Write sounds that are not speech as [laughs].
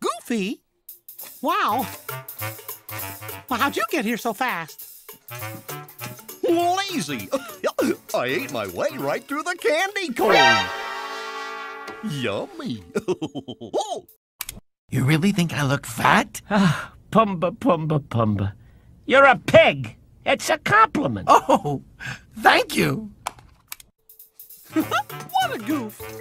Goofy? Wow. Well, how'd you get here so fast? Lazy. [laughs] I ate my way right through the candy corn. Yummy. [laughs] You really think I look fat? [sighs] Ah, Pumbaa, Pumbaa, Pumbaa. You're a pig. It's a compliment. Oh, thank you. [laughs] what a goof.